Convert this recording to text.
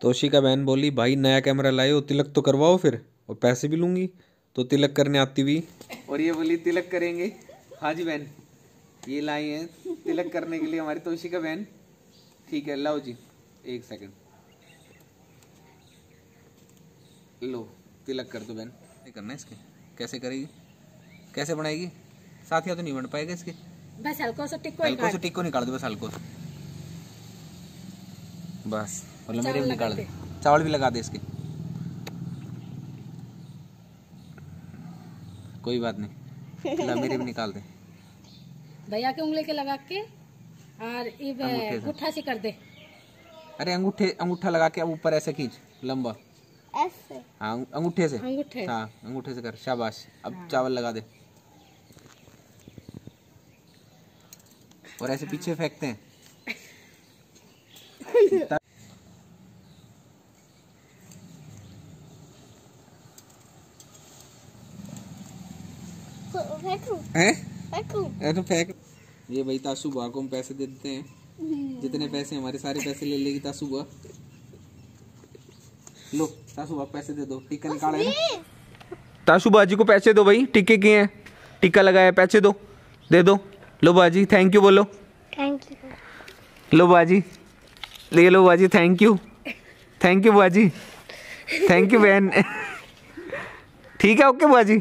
तोशिका बहन बोली भाई नया कैमरा लाए हो तिलक तो करवाओ फिर और पैसे भी लूँगी तो तिलक करने आती हुई और ये बोली तिलक करेंगे। हाँ जी बहन ये लाई हैं तिलक करने के लिए हमारी तोशिका बहन। ठीक है लाओ जी एक सेकंड लो तिलक कर दो बहन। ये करना है इसके? कैसे करेगी? कैसे बनाएगी? साथिया तो नहीं बन पाएगा इसके। बस हल्को सा टिक्को हल्को से टिक्को निकाल दो बस हल्को से। बस। मतलब मेरे भी निकाल दे। चावल भी लगा दे इसके। कोई बात नहीं। मेरे भी निकाल दे। भैया के उंगली के लगा के और अंगूठे से। कर दे। अरे अंगूठे अंगूठा लगा के अब ऊपर ऐसे खींच लंबा। ऐसे? हाँ अंगूठे से। अंगूठे? हाँ अंगूठे से कर शाबाश। अब चावल लगा दे। और ऐसे पीछे फेंकते हैं। फेंकू हैं फेंकू ये भाई तासु बुआ को हम पैसे दे देते हैं। जितने पैसे हमारे सारे पैसे ले लेगी तासु बुआ। लो तासु बुआ पैसे दे दो। टिक्का निकाला है ना? तासु बाजी को पैसे दो भाई। टिक्के किए हैं। टिक्का लगाया पैसे दो। दे दो। लो बाजी थैंक यू बोलो। थैंक यू लो बाजी ले लो बाजी थैंक यू थैंक यू बाजी थैंक यू बहन। ठीक है ओके बाजी